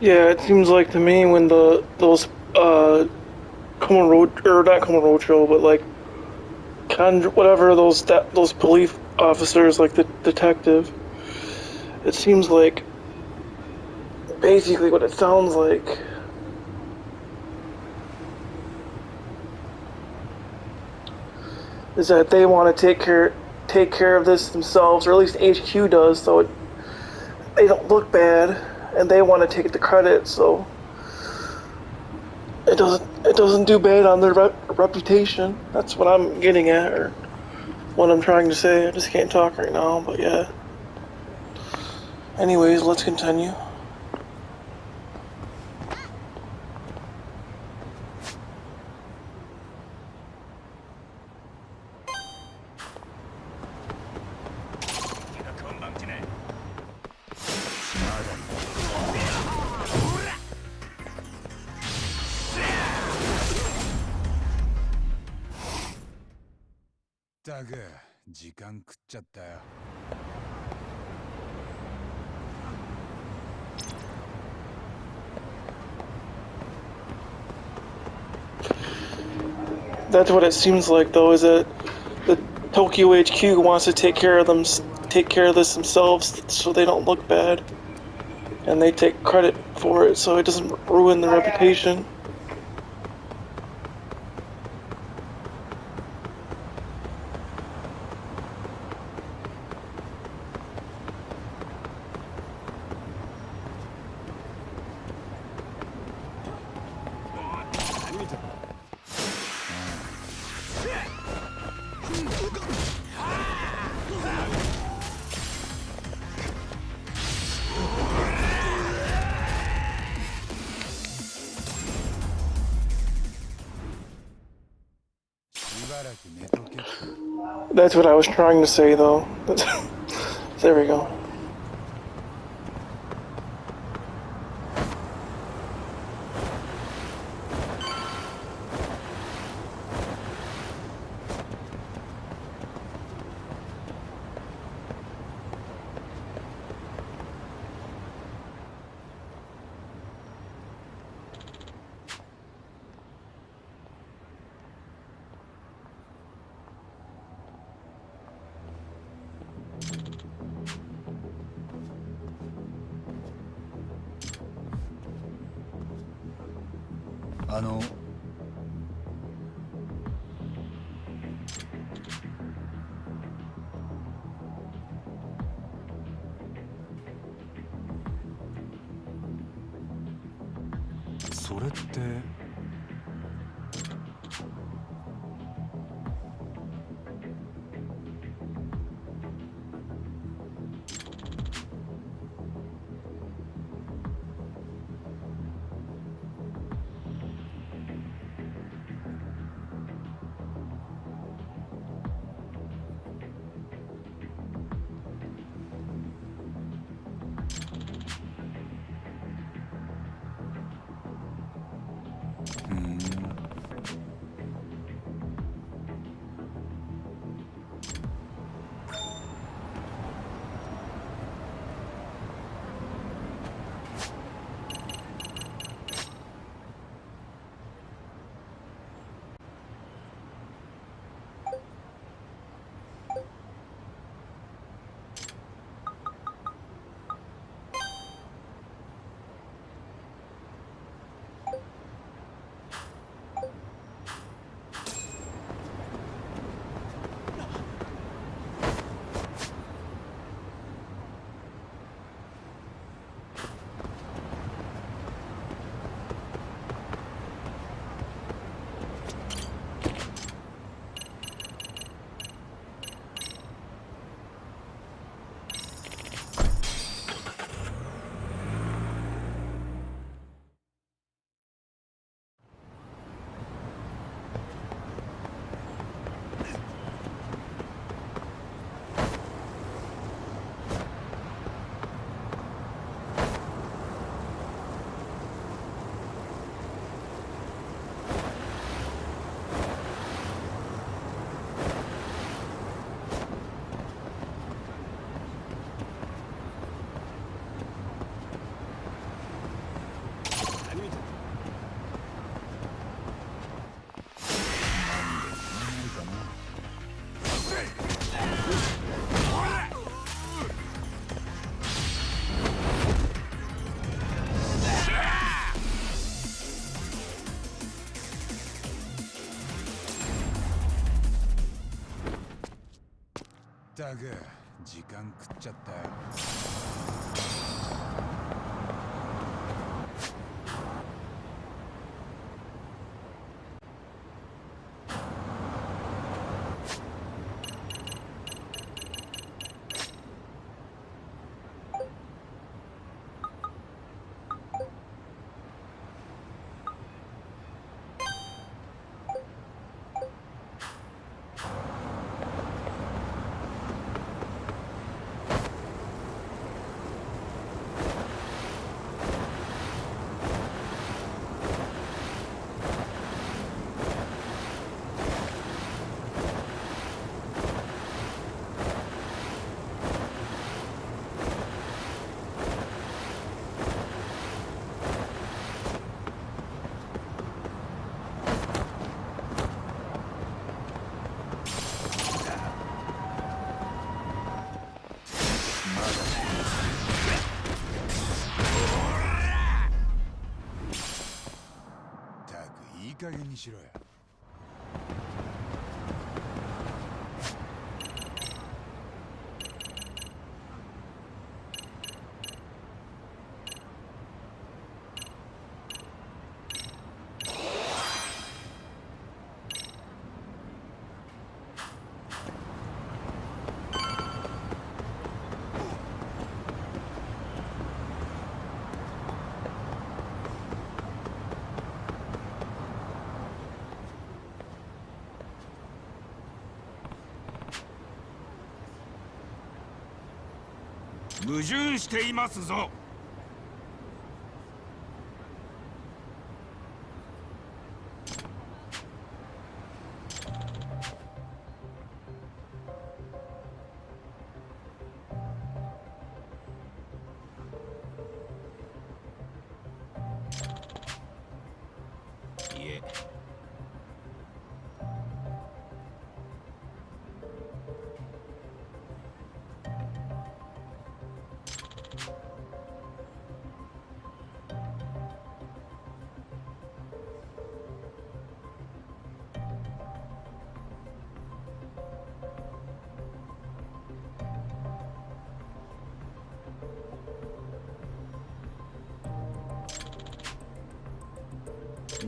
Yeah, it seems like to me when the those uh Como Road or not road Roadshow, but like con whatever those that those police officers like the detective. It seems like basically what it sounds like. Is that they want to take care take care of this themselves, or at least HQ does, so it, they don't look bad, and they want to take the credit, so it doesn't it doesn't do bad on their rep- reputation. That's what I'm getting at, or what I'm trying to say. I just can't talk right now, but yeah. Anyways, let's continue. 時間食っちゃったよ That's what it seems like, though, is that the Tokyo HQ wants to take care of them, take care of this themselves, so they don't look bad, and they take credit for it, so it doesn't ruin their reputation. That's what I was trying to say, though. there we go. それって。ったく時間食っちゃったよったくいい加減にしろや矛盾していますぞ。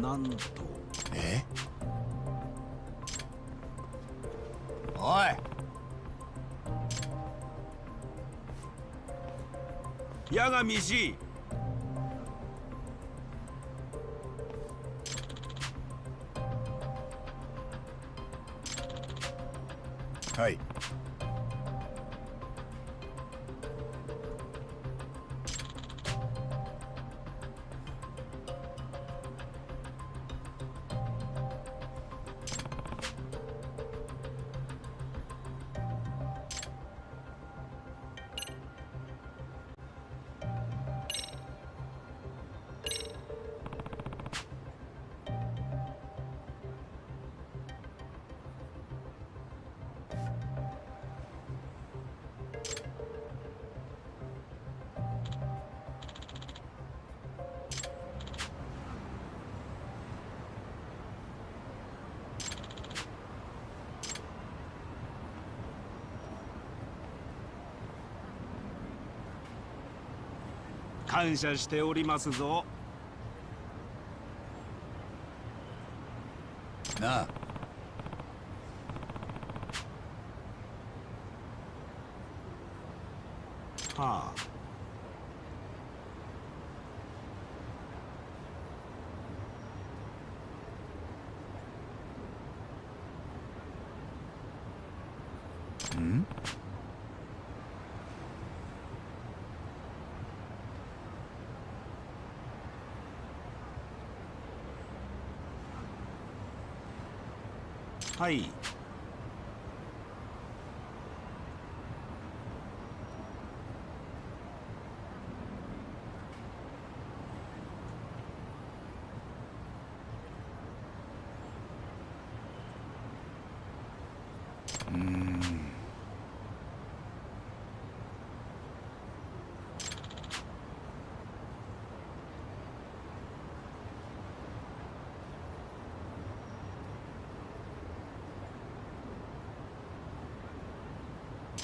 なんと。え？八感謝しておりますぞ。なあはあんはい。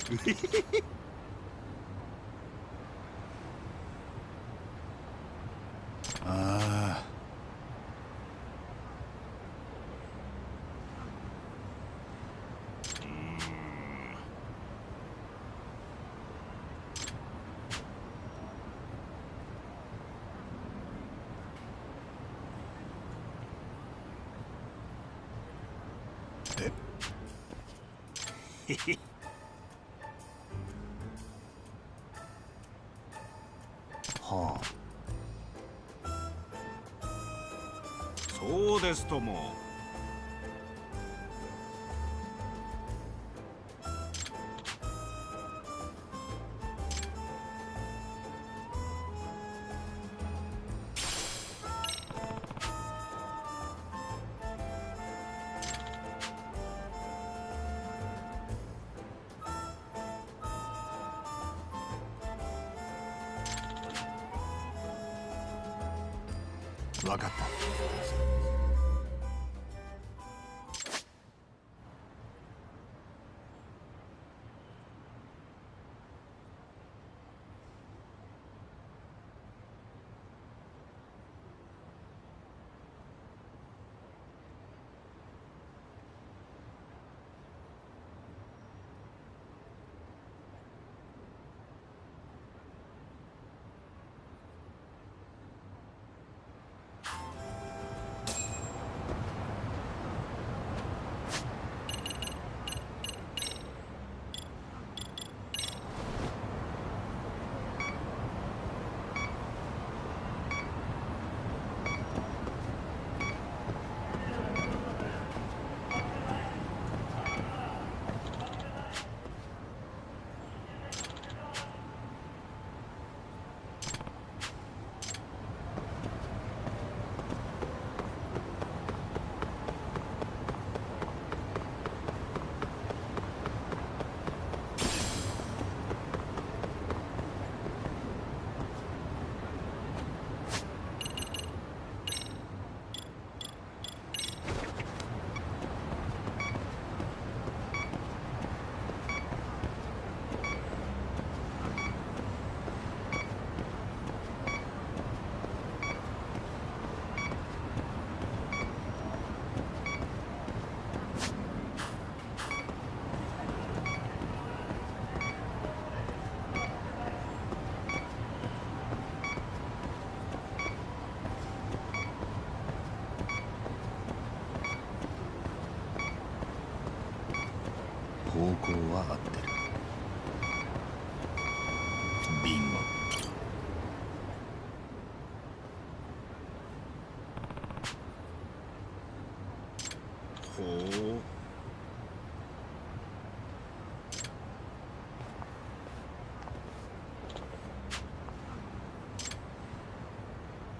ああで。ですとも。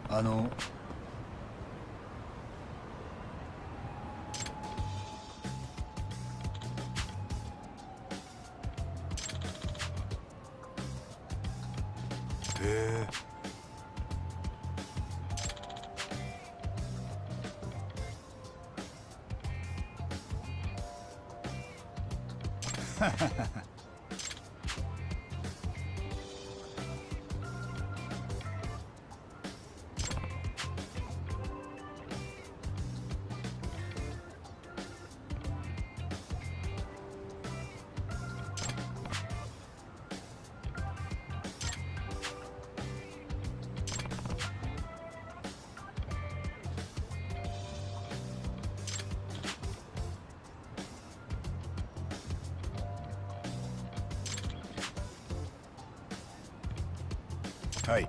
あのへえ。は い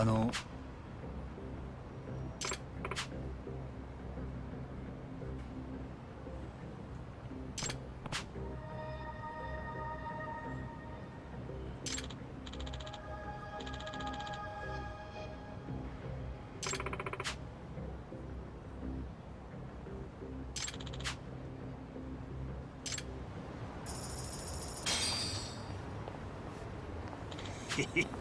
あの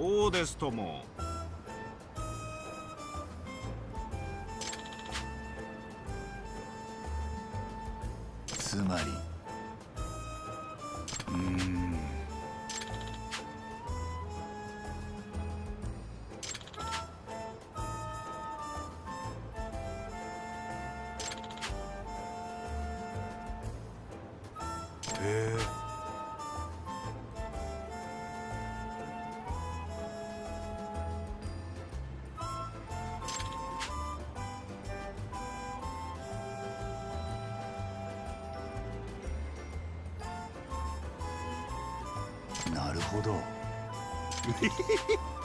そうですとも。なるほど。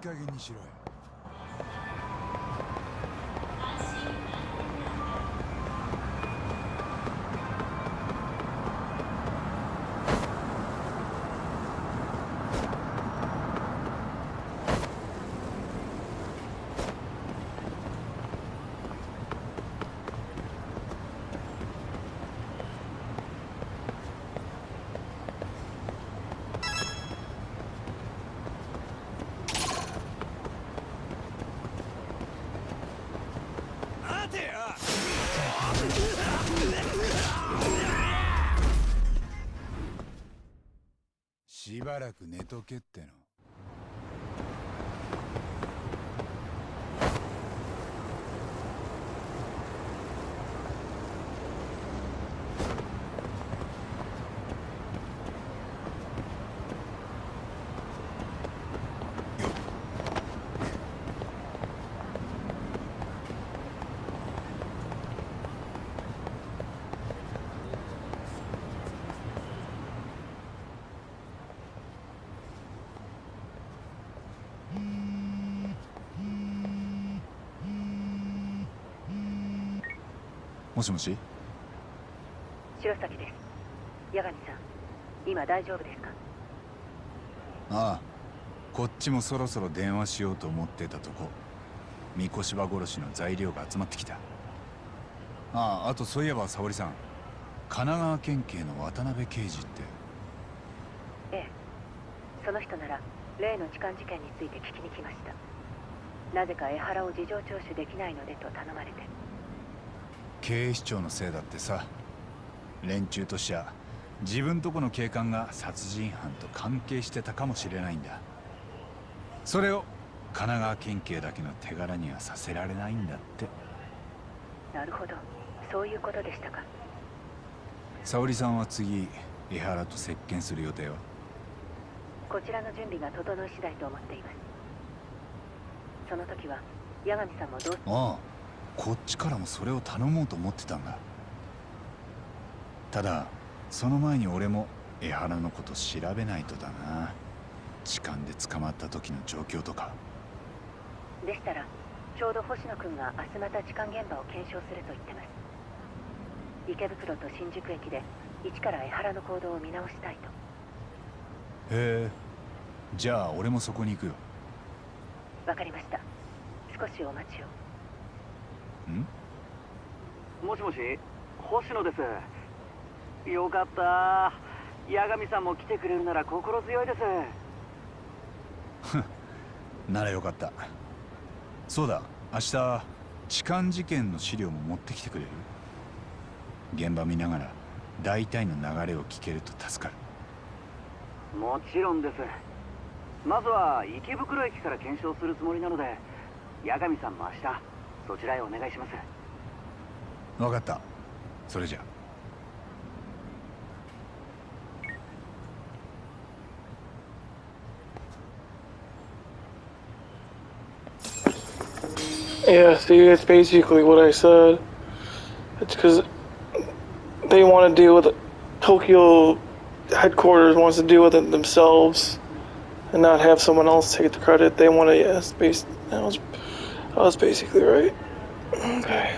いい加減にしろよ。どけっての。もしもし？白崎です。八神さん今大丈夫ですか？ああ。こっちもそろそろ電話しようと思ってたとこ。三越柴殺しの材料が集まってきた。あああとそういえば沙織さん。神奈川県警の渡辺刑事って。ええ。その人なら例の痴漢事件について聞きに来ました。なぜか江原を事情聴取できないのでと頼まれて警視庁のせいだってさ。連中としちゃ自分とこの警官が殺人犯と関係してたかもしれないんだ。それを神奈川県警だけの手柄にはさせられないんだって。なるほど。そういうことでしたか。沙織さんは次江原と接見する予定は？こちらの準備が整い次第と思っています。その時は八神さんもどうああこっちからもそれを頼もうと思ってたんだ。ただその前に俺も江原のこと調べないとだな。痴漢で捕まった時の状況とか。でしたらちょうど星野君が明日また痴漢現場を検証すると言ってます。池袋と新宿駅で一から江原の行動を見直したいと。へえ。じゃあ俺もそこに行くよ。わかりました。少しお待ちを。んもしもし？星野です。よかった。八神さんも来てくれるなら心強いです。ならよかった。そうだ。明日痴漢事件の資料も持ってきてくれる？現場見ながら大体の流れを聞けると助かる。もちろんです。まずは池袋駅から検証するつもりなので八神さんも明日そちらへお願いします分かったそれじゃ Yeah, see, it's basically what I said. It's because they want to deal with it. Tokyo headquarters wants to deal with it themselves and not have someone else take the credit. They want to, yes, base. That was, that was basically right. Okay.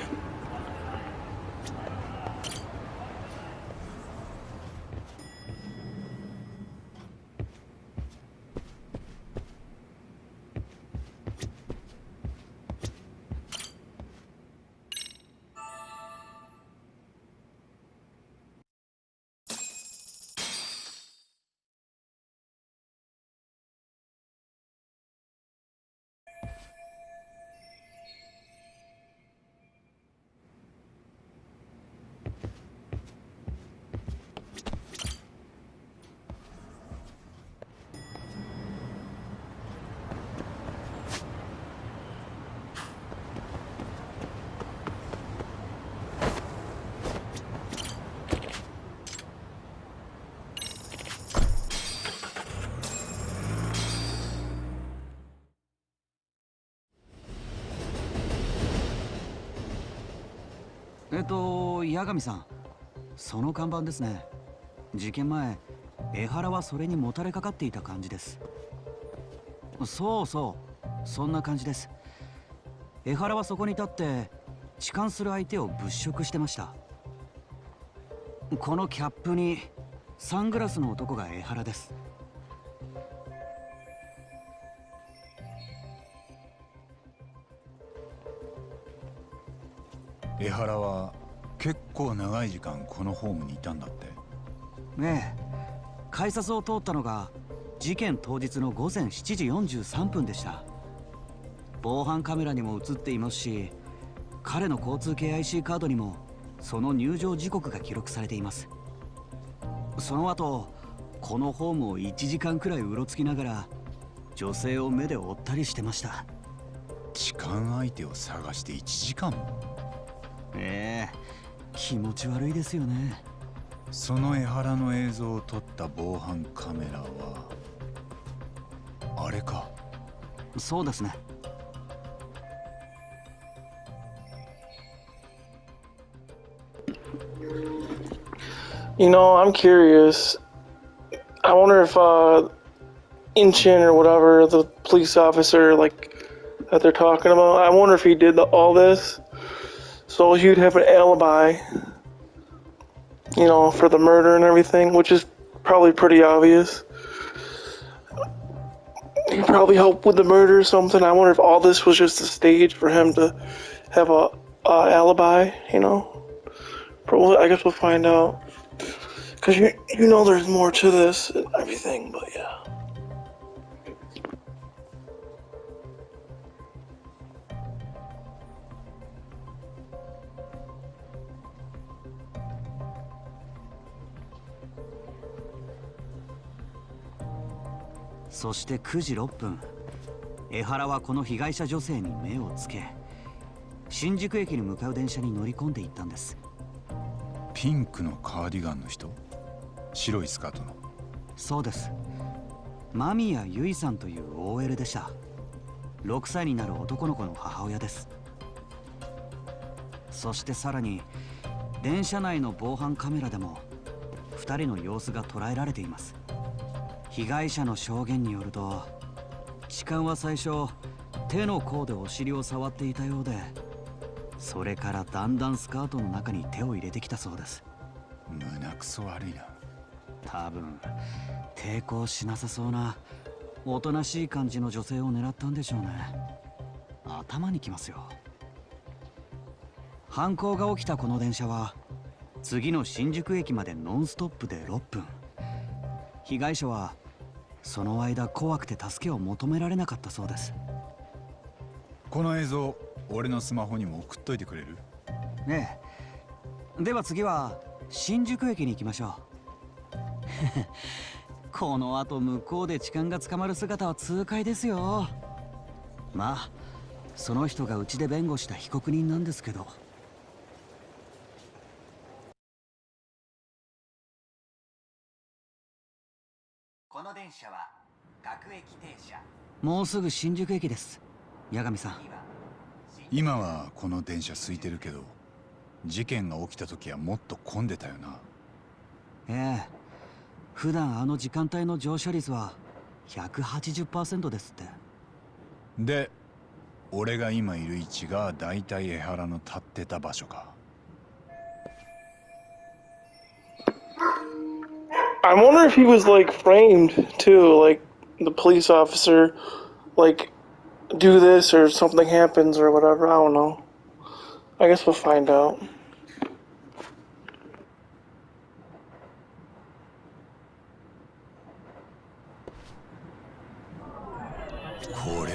えっと八神さん。その看板ですね。事件前江原はそれにもたれかかっていた感じです。そうそうそんな感じです。江原はそこに立って痴漢する相手を物色してました。このキャップにサングラスの男が江原です。江原は構長い時間このホームにいたんだって。ねえ。改札を通ったのが事件当日の午前7時43分でした。防犯カメラにも映っていますし彼の交通系 IC カードにもその入場時刻が記録されています。その後このホームを1時間くらいうろつきながら女性を目で追ったりしてました。痴漢相手を探して1時間も？ええ気持ち悪いですよねその江原の映像を撮った防犯カメラはあれかそうですね You know, I'm curious. I wonder if uh, Inchin or whatever the police officer like that they're talking about. I wonder if he did the, all this so he'd have an alibi. You know, for the murder and everything, which is probably pretty obvious. He probably helped with the murder or something. I wonder if all this was just a stage for him to have a, a alibi. You know, Probably, I guess we'll find out. Cause you you know there's more to this and everything, but yeah. そして9時6分。江原はこの被害者女性に目をつけ新宿駅に向かう電車に乗り込んでいったんです。ピンクのカーディガンの人？白いスカートの？そうです。間宮由衣さんという OL でした。6歳になる男の子の母親です。そしてさらに電車内の防犯カメラでも2人の様子が捉えられています被害者の証言によると痴漢は最初手の甲でお尻を触っていたようでそれからだんだんスカートの中に手を入れてきたそうです。胸くそ悪いな。多分抵抗しなさそうなおとなしい感じの女性を狙ったんでしょうね。頭にきますよ。犯行が起きたこの電車は次の新宿駅までノンストップで6分。被害者はその間怖くて助けを求められなかったそうです。この映像俺のスマホにも送っといてくれる？ねえ。では次は新宿駅に行きましょう。この後向こうで痴漢が捕まる姿は痛快ですよ。まあその人がうちで弁護した被告人なんですけどこの電車は各駅停車。もうすぐ新宿駅です。八神さん。今はこの電車空いてるけど事件が起きた時はもっと混んでたよな。ええ。普段あの時間帯の乗車率は180%ですって。で俺が今いる位置が大体江原の立ってた場所か I wonder if he was like framed too, like the police officer, like do this or something happens or whatever. I don't know. I guess we'll find out. こ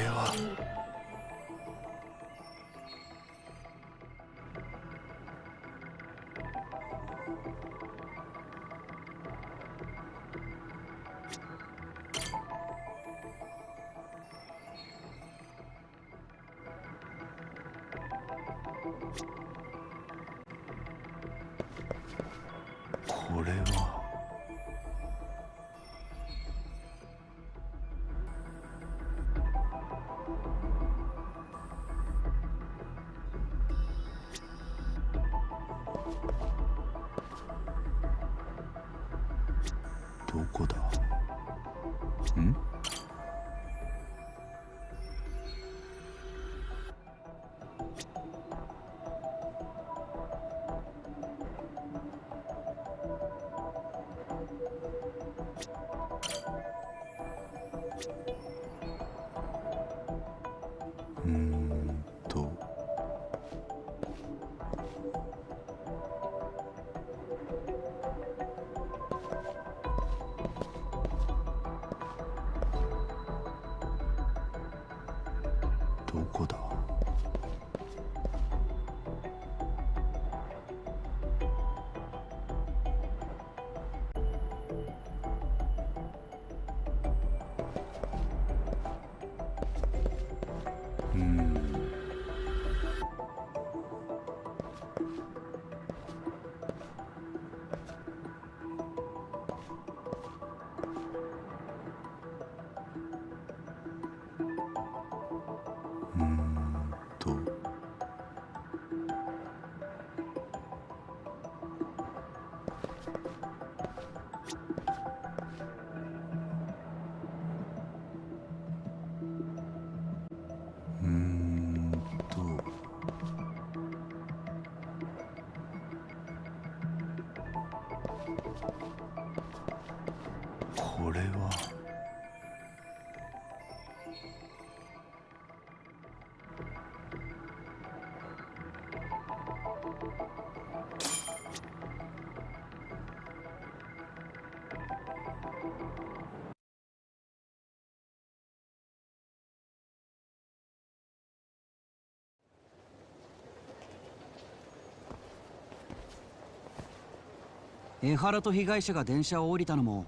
江原と被害者が電車を降りたのも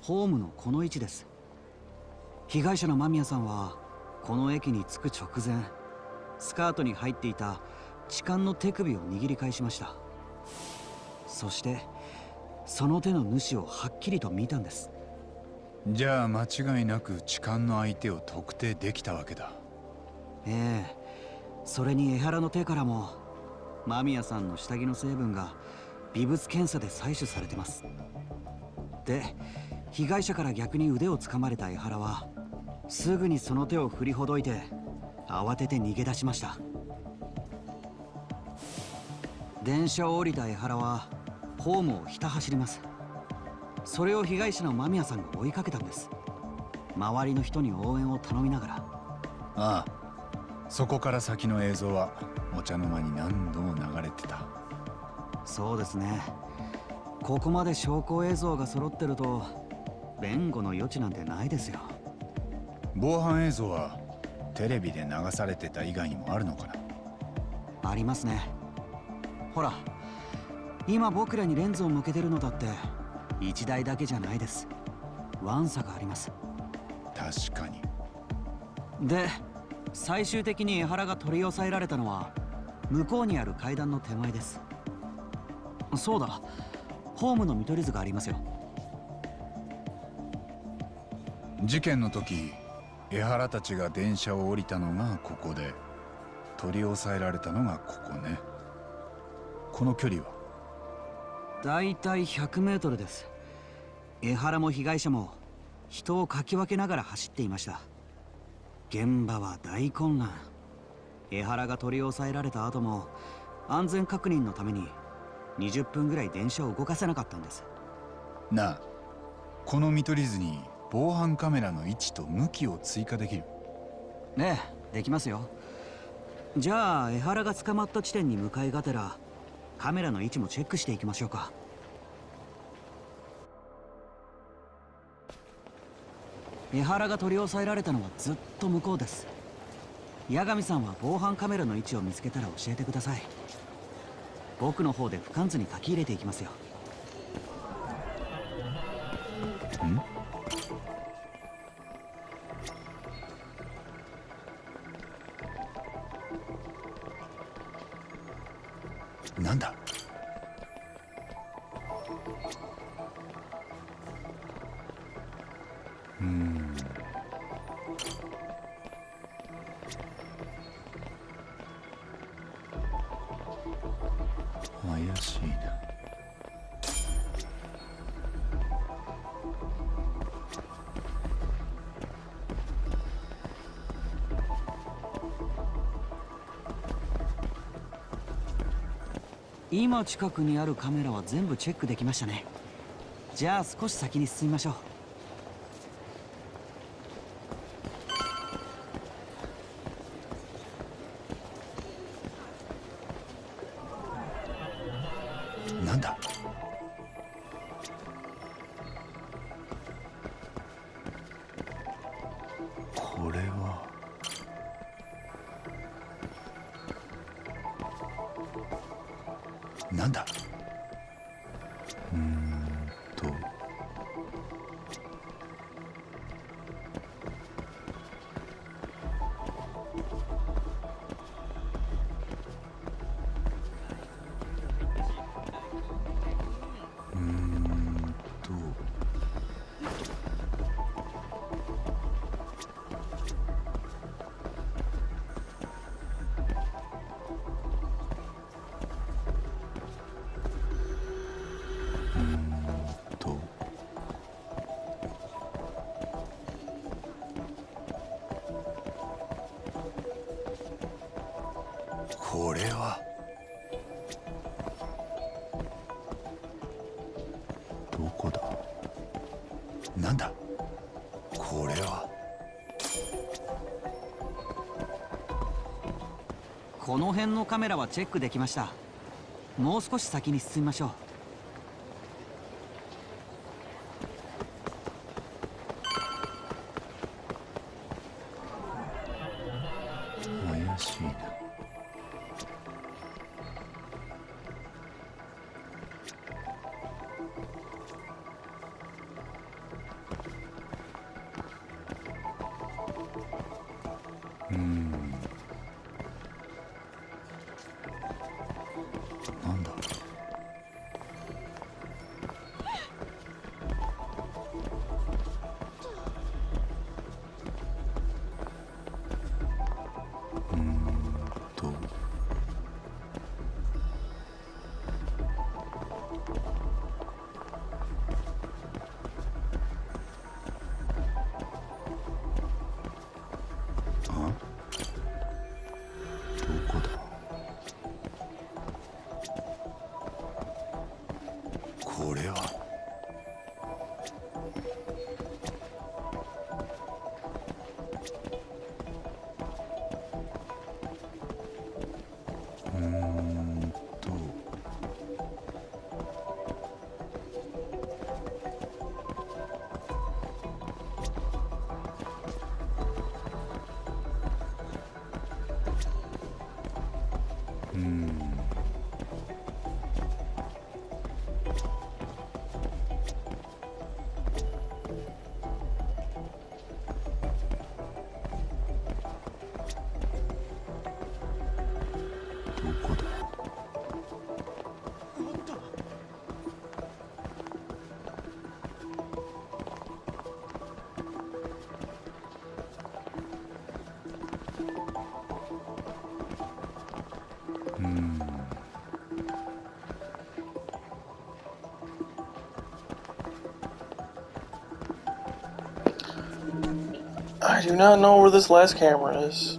ホームのこの位置です。被害者の間宮さんはこの駅に着く直前スカートに入っていた痴漢の手首を握り返しました。そしてその手の主をはっきりと見たんです。じゃあ間違いなく痴漢の相手を特定できたわけだ。ええ。それに江原の手からも間宮さんの下着の成分が微物検査で採取されてます。で被害者から逆に腕をつかまれた江原はすぐにその手を振りほどいて慌てて逃げ出しました。電車を降りた江原はホームをひた走ります。それを被害者の間宮さんが追いかけたんです。周りの人に応援を頼みながら。ああそこから先の映像はお茶の間に何度も流れてた。そうですね。ここまで証拠映像が揃ってると弁護の余地なんてないですよ。防犯映像はテレビで流されてた以外にもあるのかな？ありますね。ほら今僕らにレンズを向けてるのだって1台だけじゃないです。ワンサがあります。確かに。で最終的に江原が取り押さえられたのは向こうにある階段の手前ですそうだ。ホームの見取り図がありますよ。事件の時江原たちが電車を降りたのがここで取り押さえられたのがここね。この距離は？だいたい100メートルです。江原も被害者も人をかき分けながら走っていました。現場は大混乱。江原が取り押さえられた後も安全確認のために20分ぐらい電車を動かせなかったんです。なあこの見取り図に防犯カメラの位置と向きを追加できる。ねえできますよ。じゃあ江原が捕まった地点に向かいがてらカメラの位置もチェックしていきましょうか。江原が取り押さえられたのはずっと向こうです。八神さんは防犯カメラの位置を見つけたら教えてください僕の方で不完図に書き入れていきますよ。ん？今近くにあるカメラは全部チェックできましたね。じゃあ少し先に進みましょう。なんだ？なこの辺のカメラはチェックできました。もう少し先に進みましょう。Do not know where this last camera is.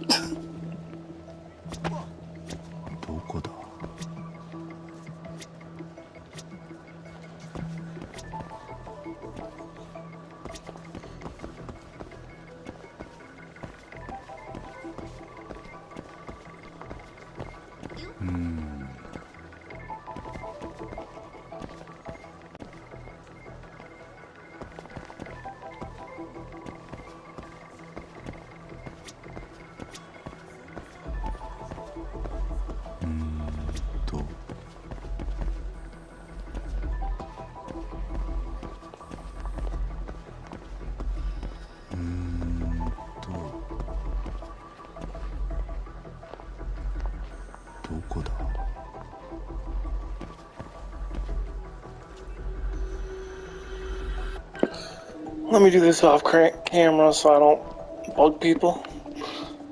Let me do this off camera so I don't bug people.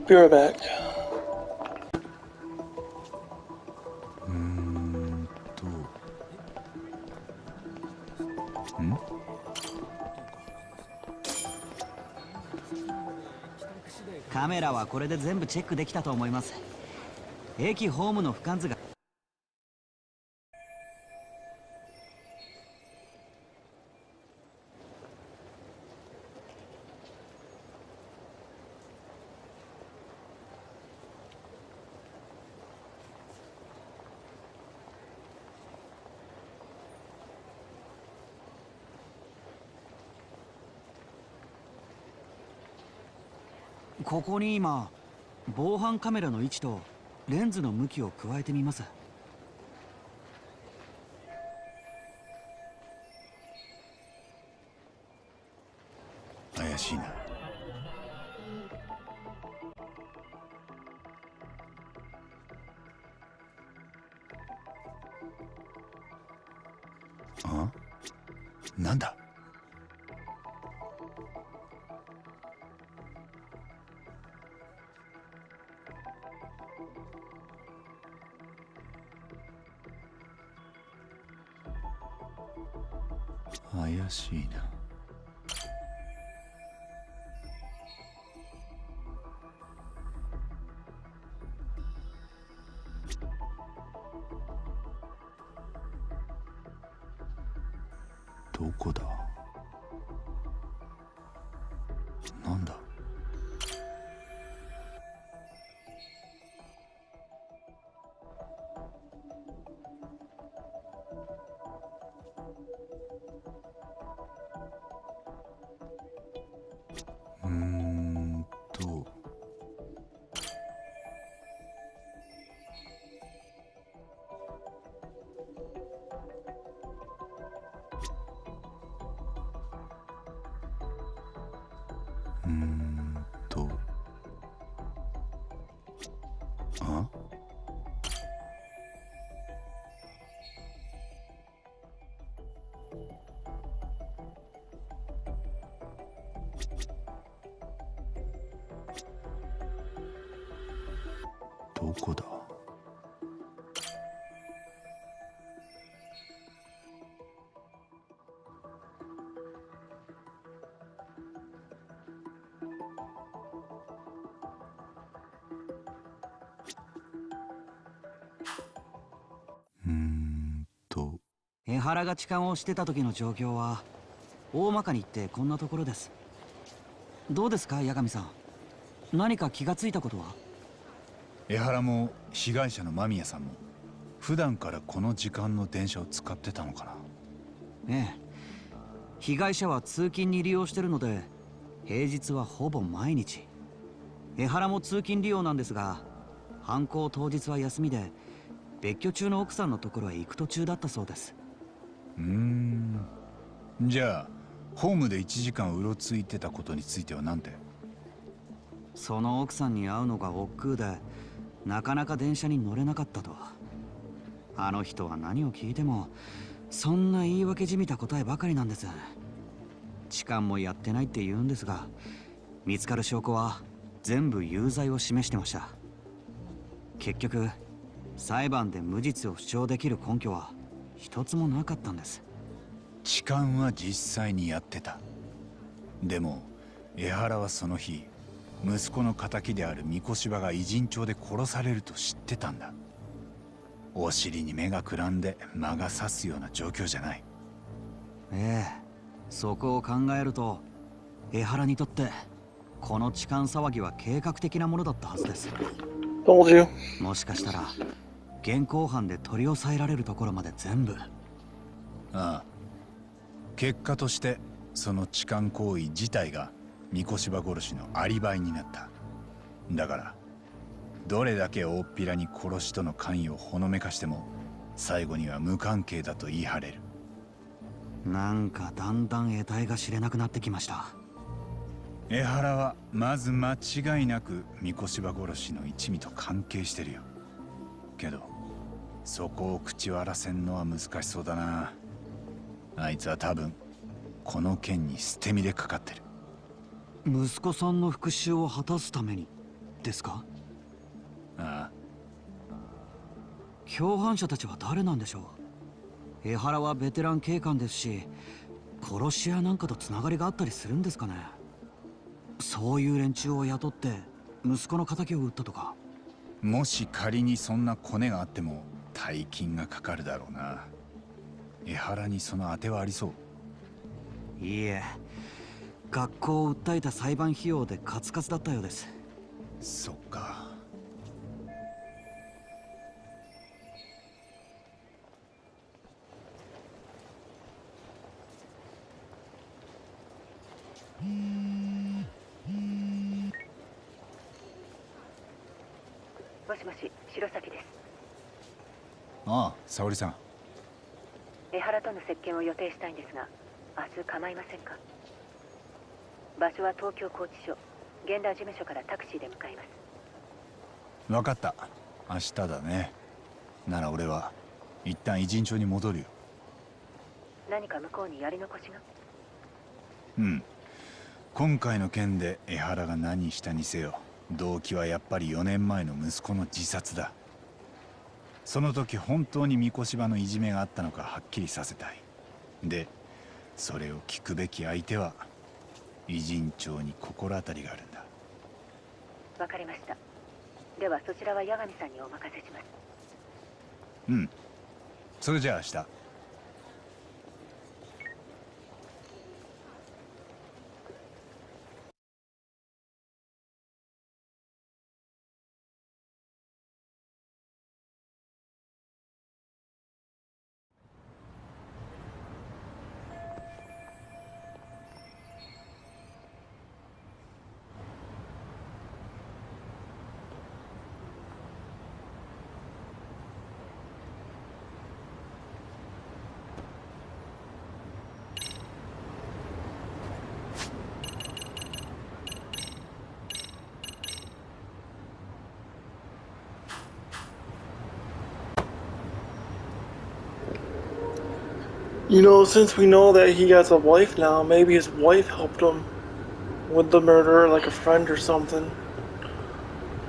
Be right back. うーんとんカメラはこれで全部チェックできたと思います駅ホームの俯瞰図がここに今防犯カメラの位置とレンズの向きを加えてみます。なんだ？どこだ？うんと。江原が痴漢をしてた時の状況は大まかに言ってこんなところです。どうですか八神さん？何か気がついたことは？江原も被害者の間宮さんも普段からこの時間の電車を使ってたのかな？ええ。被害者は通勤に利用してるので平日はほぼ毎日。江原も通勤利用なんですが犯行当日は休みで別居中の奥さんのところへ行く途中だったそうです。うーん。じゃあホームで1時間うろついてたことについては何て？その奥さんに会うのが億劫でなかなか電車に乗れなかったと。あの人は何を聞いてもそんな言い訳じみた答えばかりなんです。痴漢もやってないって言うんですが見つかる証拠は全部有罪を示してました。結局裁判で無実を主張できる根拠は一つもなかったんです。痴漢は実際にやってた。でも江原はその日息子の敵である三越場が偉人帳で殺されると知ってたんだ。お尻に目がくらんで魔が差すような状況じゃない。ええそこを考えると江原にとってこの痴漢騒ぎは計画的なものだったはずです.もしかしたら現行犯で取り押さえられるところまで全部。ああ。結果としてその痴漢行為自体が三越場殺しのアリバイになった。だからどれだけ大っぴらに殺しとの関与をほのめかしても最後には無関係だと言い張れる。なんかだんだん得体が知れなくなってきました。江原はまず間違いなく三越場殺しの一味と関係してるよ。けどそこを口割らせんのは難しそうだな。あいつは多分この件に捨て身でかかってる息子さんの復讐を果たすためにですか？ああ。共犯者たちは誰なんでしょう？江原はベテラン警官ですし殺し屋なんかとつながりがあったりするんですかね？そういう連中を雇って息子の敵を撃ったとか。もし仮にそんなコネがあっても大金がかかるだろうな。江原にその当てはありそう。いいえ学校を訴えた裁判費用でカツカツだったようです。そっか。もしもし白崎です。ああ沙織さん。江原との接見を予定したいんですが明日構いませんか？場所は東京拘置所。現場事務所からタクシーで向かいます。分かった。明日だね。なら俺は一旦偉人町に戻るよ。何か向こうにやり残しが？うん。今回の件で江原が何したにせよ動機はやっぱり4年前の息子の自殺だ。その時本当に三越場のいじめがあったのかはっきりさせたい。でそれを聞くべき相手は偉人町に心当たりがあるんだ。わかりました。ではそちらは八神さんにお任せします。うん。それじゃあ明日 You know, since we know that he has a wife now, maybe his wife helped him with the murder, like a friend or something.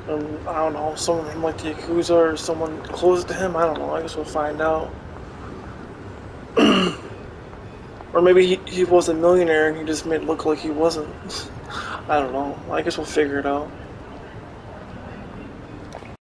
Um, I don't know, someone from like the Yakuza or someone close to him. I don't know. I guess we'll find out. or maybe he, he was a millionaire and he just made it look like he wasn't. I don't know. I guess we'll figure it out.